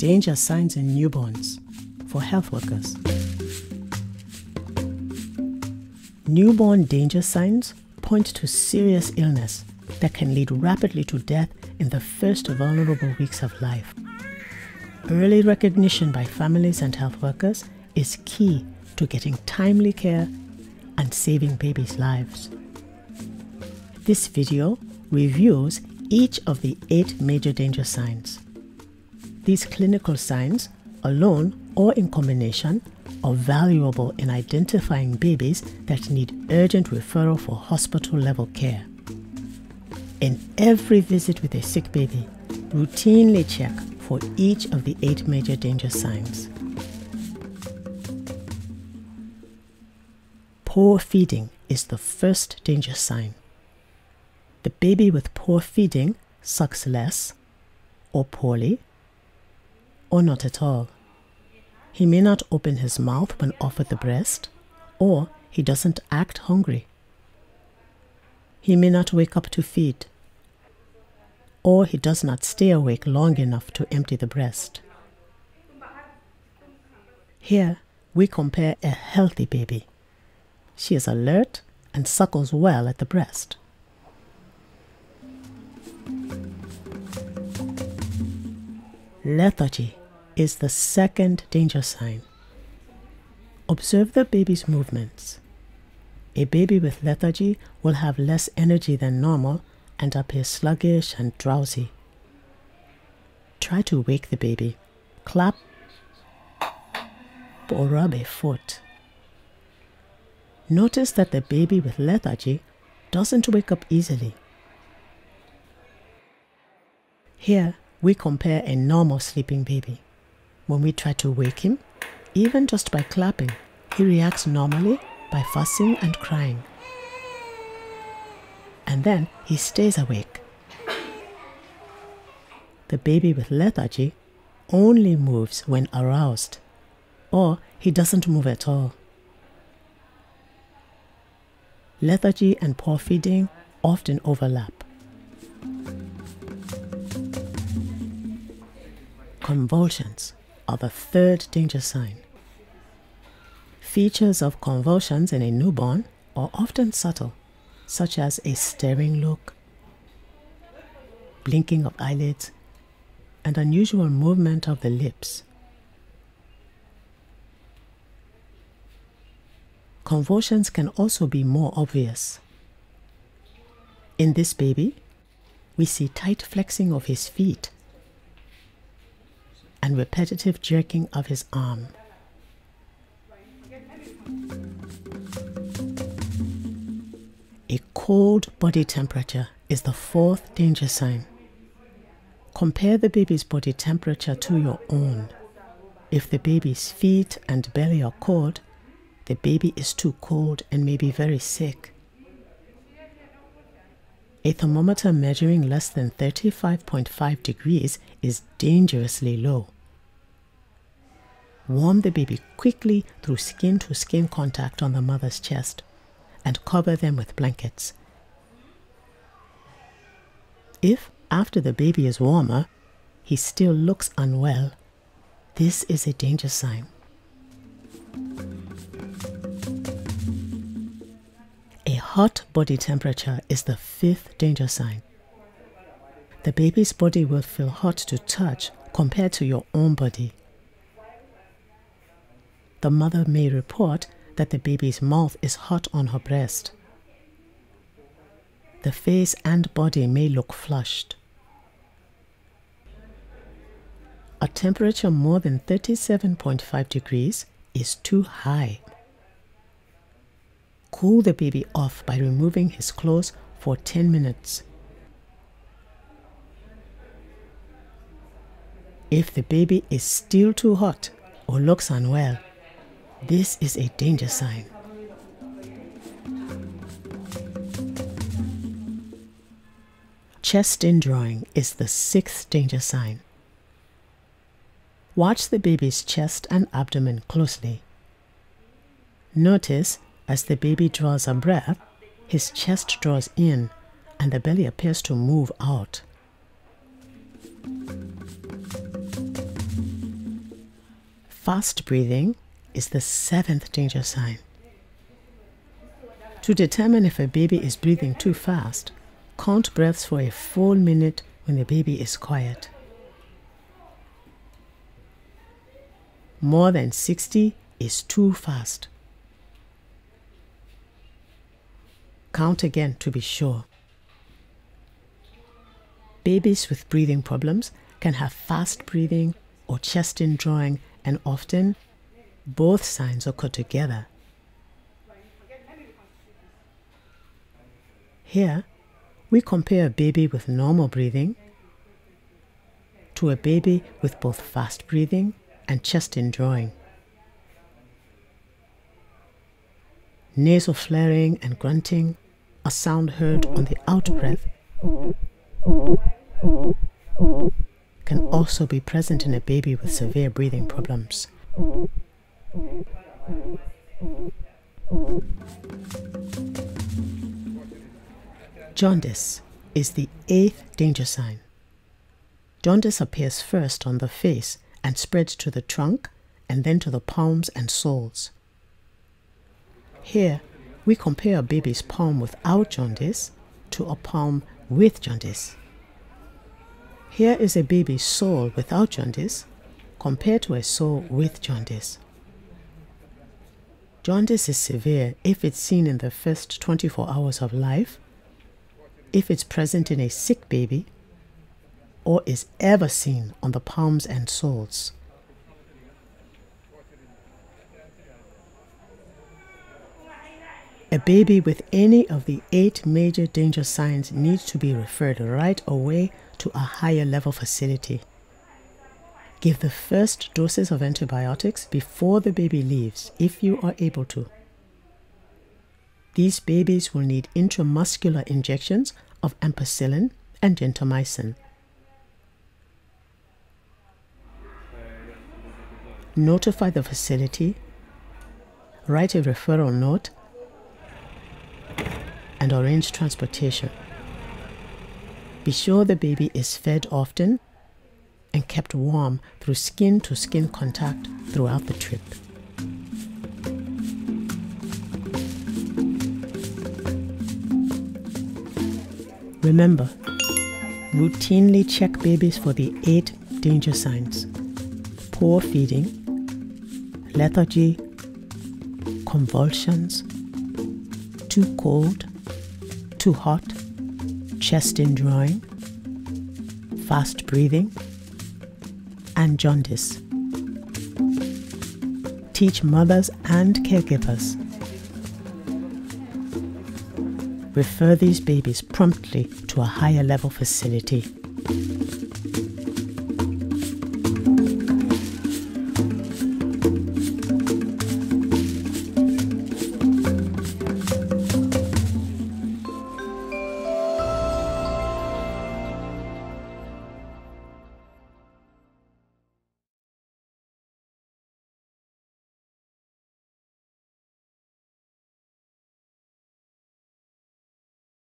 Danger signs in newborns for health workers. Newborn danger signs point to serious illness that can lead rapidly to death in the first vulnerable weeks of life. Early recognition by families and health workers is key to getting timely care and saving babies' lives. This video reviews each of the eight major danger signs. These clinical signs, alone or in combination, are valuable in identifying babies that need urgent referral for hospital level care. In every visit with a sick baby, routinely check for each of the eight major danger signs. Poor feeding is the first danger sign. The baby with poor feeding sucks less, or poorly, or not at all. He may not open his mouth when offered the breast, or he doesn't act hungry. He may not wake up to feed, or he does not stay awake long enough to empty the breast. Here, we compare a healthy baby. She is alert and suckles well at the breast. Lethargy is the second danger sign. Observe the baby's movements. A baby with lethargy will have less energy than normal and appear sluggish and drowsy. Try to wake the baby. Clap or rub a foot. Notice that the baby with lethargy doesn't wake up easily. Here, we compare a normal sleeping baby. When we try to wake him, even just by clapping, he reacts normally by fussing and crying. And then he stays awake. The baby with lethargy only moves when aroused, or he doesn't move at all. Lethargy and poor feeding often overlap. Convulsions are the third danger sign. Features of convulsions in a newborn are often subtle, such as a staring look, blinking of eyelids, and unusual movement of the lips. Convulsions can also be more obvious. In this baby, we see tight flexing of his feet and repetitive jerking of his arm. A cold body temperature is the fourth danger sign. Compare the baby's body temperature to your own. If the baby's feet and belly are cold, the baby is too cold and may be very sick. A thermometer measuring less than 35.5 degrees is dangerously low. Warm the baby quickly through skin to skin contact on the mother's chest and cover them with blankets. If, after the baby is warmer, he still looks unwell, this is a danger sign. Hot body temperature is the fifth danger sign. The baby's body will feel hot to touch compared to your own body. The mother may report that the baby's mouth is hot on her breast. The face and body may look flushed. A temperature more than 37.5 degrees is too high. Cool the baby off by removing his clothes for 10 minutes. If the baby is still too hot or looks unwell, this is a danger sign. Chest indrawing is the sixth danger sign. Watch the baby's chest and abdomen closely. Notice as the baby draws a breath, his chest draws in and the belly appears to move out. Fast breathing is the seventh danger sign. To determine if a baby is breathing too fast, count breaths for a full minute when the baby is quiet. More than 60 is too fast. Count again to be sure. Babies with breathing problems can have fast breathing or chest indrawing, and often both signs occur together. Here, we compare a baby with normal breathing to a baby with both fast breathing and chest indrawing. Nasal flaring and grunting, a sound heard on the out breath, can also be present in a baby with severe breathing problems. Jaundice is the eighth danger sign. Jaundice appears first on the face and spreads to the trunk and then to the palms and soles. Here, we compare a baby's palm without jaundice to a palm with jaundice. Here is a baby's sole without jaundice compared to a sole with jaundice. Jaundice is severe if it's seen in the first 24 hours of life, if it's present in a sick baby, or is ever seen on the palms and soles. A baby with any of the eight major danger signs needs to be referred right away to a higher level facility. Give the first doses of antibiotics before the baby leaves if you are able to. These babies will need intramuscular injections of ampicillin and gentamicin. Notify the facility, write a referral note, and arrange transportation. Be sure the baby is fed often and kept warm through skin to skin contact throughout the trip. Remember, routinely check babies for the eight danger signs poor feeding, lethargy, convulsions, too cold, too hot, chest indrawing, fast breathing, and jaundice. Teach mothers and caregivers. Refer these babies promptly to a higher level facility.